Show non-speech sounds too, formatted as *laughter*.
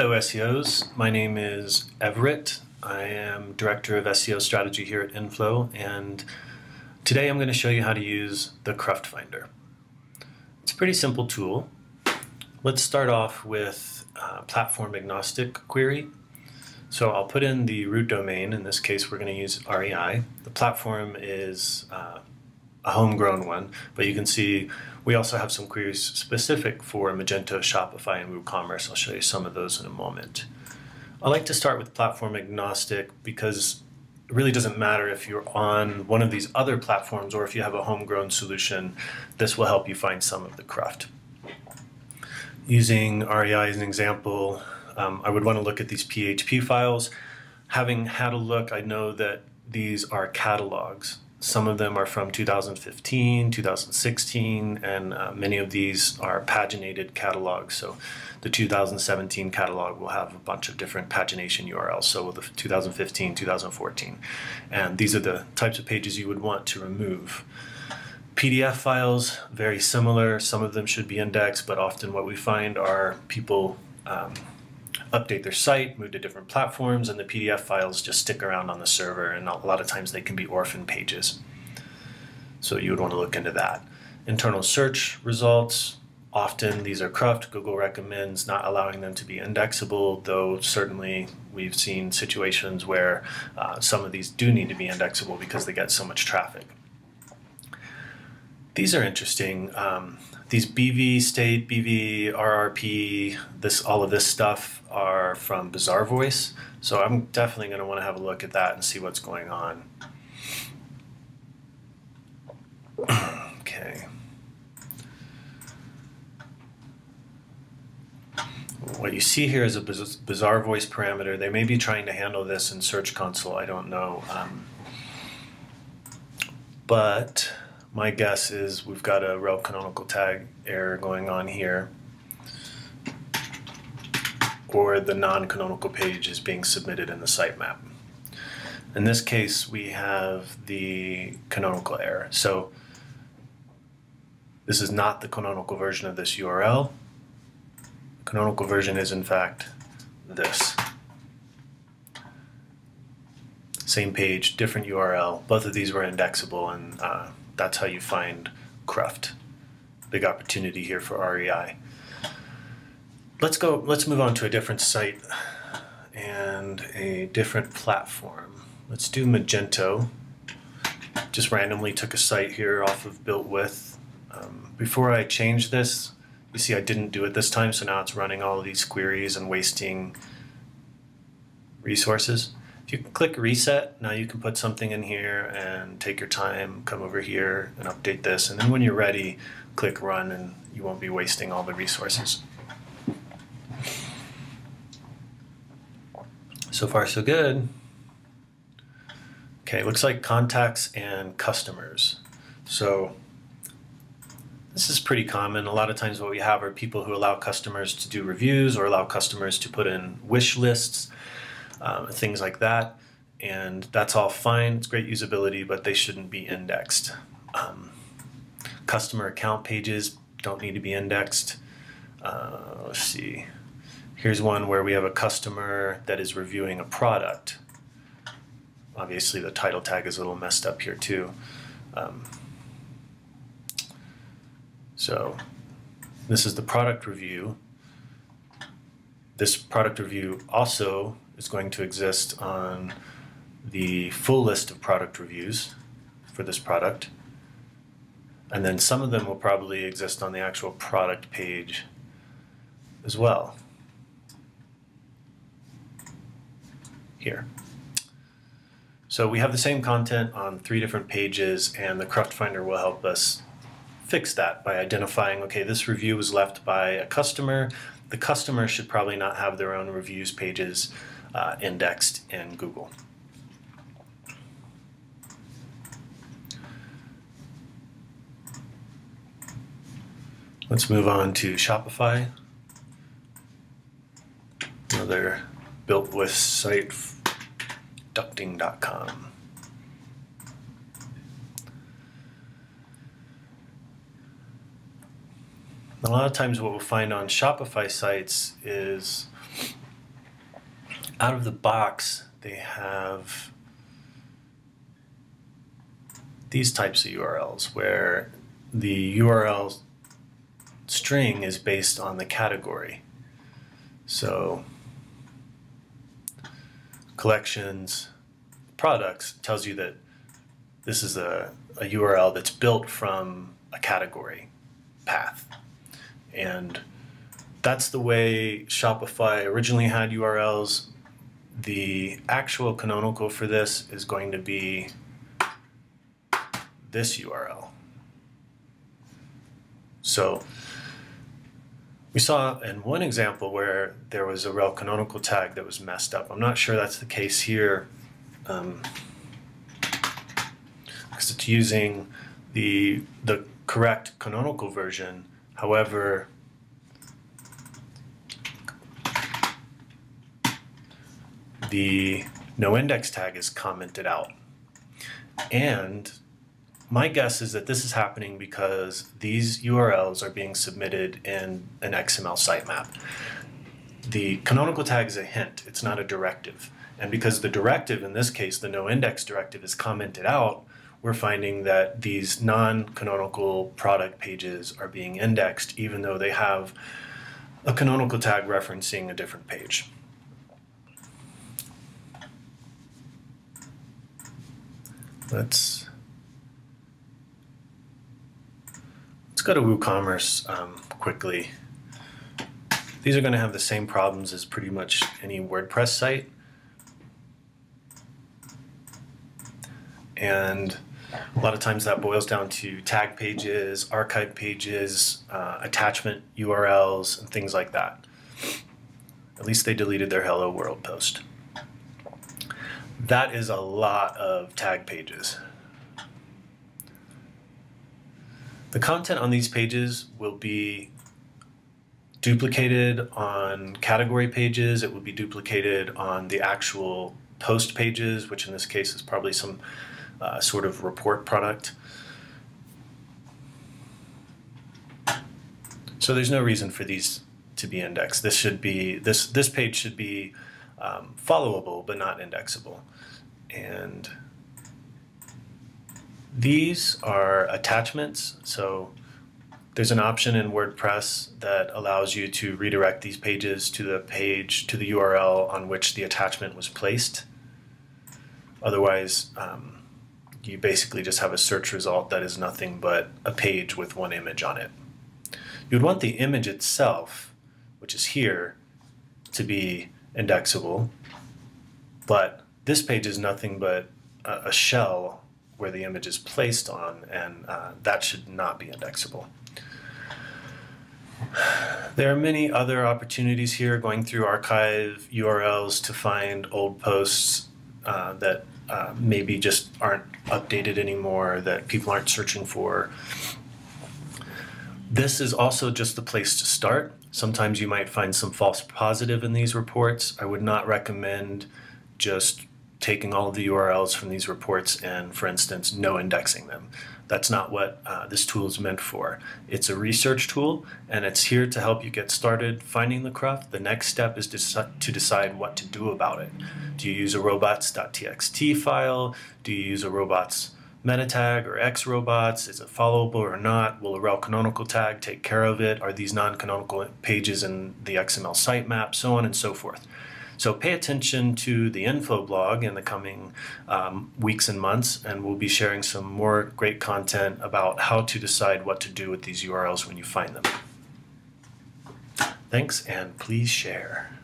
Hello SEOs, my name is Everett. I am Director of SEO Strategy here at Inflow, and today I'm going to show you how to use the Cruft Finder. It's a pretty simple tool. Let's start off with platform agnostic query. So I'll put in the root domain, in this case we're going to use REI. The platform is uh, a homegrown one, but you can see we also have some queries specific for Magento, Shopify, and WooCommerce. I'll show you some of those in a moment. I like to start with platform agnostic because it really doesn't matter if you're on one of these other platforms or if you have a homegrown solution, this will help you find some of the cruft. Using REI as an example, um, I would want to look at these PHP files. Having had a look, I know that these are catalogs. Some of them are from 2015, 2016, and uh, many of these are paginated catalogs. So the 2017 catalog will have a bunch of different pagination URLs. So the 2015, 2014. And these are the types of pages you would want to remove. PDF files, very similar. Some of them should be indexed, but often what we find are people um, update their site, move to different platforms, and the PDF files just stick around on the server, and a lot of times they can be orphan pages. So you would want to look into that. Internal search results, often these are cruft. Google recommends not allowing them to be indexable, though certainly we've seen situations where uh, some of these do need to be indexable because they get so much traffic. These are interesting. Um, these BV state, BV, RRP, this all of this stuff are from Bizarre Bazaarvoice. So I'm definitely going to want to have a look at that and see what's going on. *clears throat* okay. What you see here is a bizarre Bazaarvoice parameter. They may be trying to handle this in Search Console. I don't know. Um, but my guess is we've got a rel canonical tag error going on here or the non-canonical page is being submitted in the sitemap. In this case, we have the canonical error. So this is not the canonical version of this URL. The canonical version is in fact this. Same page, different URL. Both of these were indexable and uh, that's how you find cruft. Big opportunity here for REI. Let's go, let's move on to a different site and a different platform. Let's do Magento. Just randomly took a site here off of Built With. Um, before I change this, you see I didn't do it this time, so now it's running all these queries and wasting resources. If you click reset, now you can put something in here and take your time, come over here and update this. And then when you're ready, click run and you won't be wasting all the resources. So far so good. Okay, looks like contacts and customers. So this is pretty common. A lot of times what we have are people who allow customers to do reviews or allow customers to put in wish lists um, things like that. And that's all fine. It's great usability, but they shouldn't be indexed. Um, customer account pages don't need to be indexed. Uh, let's see. Here's one where we have a customer that is reviewing a product. Obviously, the title tag is a little messed up here too. Um, so this is the product review. This product review also is going to exist on the full list of product reviews for this product. And then some of them will probably exist on the actual product page as well. Here. So we have the same content on three different pages and the Cruft Finder will help us fix that by identifying, okay, this review was left by a customer. The customer should probably not have their own reviews pages uh, indexed in Google. Let's move on to Shopify. Another built with site, ducting.com. A lot of times what we'll find on Shopify sites is out of the box, they have these types of URLs where the URL string is based on the category. So collections, products tells you that this is a, a URL that's built from a category path. And that's the way Shopify originally had URLs. The actual canonical for this is going to be this URL. So we saw in one example where there was a rel canonical tag that was messed up. I'm not sure that's the case here um, because it's using the the correct canonical version. However, the no index tag is commented out. And my guess is that this is happening because these URLs are being submitted in an XML sitemap. The canonical tag is a hint, it's not a directive. And because the directive, in this case, the no index directive, is commented out, we're finding that these non-canonical product pages are being indexed even though they have a canonical tag referencing a different page. Let's let's go to WooCommerce um, quickly. These are going to have the same problems as pretty much any WordPress site. And a lot of times that boils down to tag pages, archive pages, uh, attachment URLs, and things like that. At least they deleted their Hello World post. That is a lot of tag pages. The content on these pages will be duplicated on category pages. It will be duplicated on the actual post pages, which in this case is probably some uh, sort of report product. So there's no reason for these to be indexed. This should be this this page should be um, followable but not indexable. And these are attachments. So there's an option in WordPress that allows you to redirect these pages to the page, to the URL on which the attachment was placed. Otherwise, um, you basically just have a search result that is nothing but a page with one image on it. You'd want the image itself, which is here, to be indexable, but this page is nothing but a, shell where the image is placed on, and uh, that should not be indexable. There are many other opportunities here going through archive URLs to find old posts uh, that uh, maybe just aren't updated anymore, that people aren't searching for. This is also just the place to start. Sometimes you might find some false positive in these reports. I would not recommend just taking all of the URLs from these reports and, for instance, no indexing them. That's not what uh, this tool is meant for. It's a research tool, and it's here to help you get started finding the cruft. The next step is to decide what to do about it. Do you use a robots.txt file? Do you use a robots meta tag or robots? Is it followable or not? Will a rel canonical tag take care of it? Are these non-canonical pages in the XML sitemap? So on and so forth. So pay attention to the Inflow blog in the coming um, weeks and months, and we'll be sharing some more great content about how to decide what to do with these URLs when you find them. Thanks, and please share.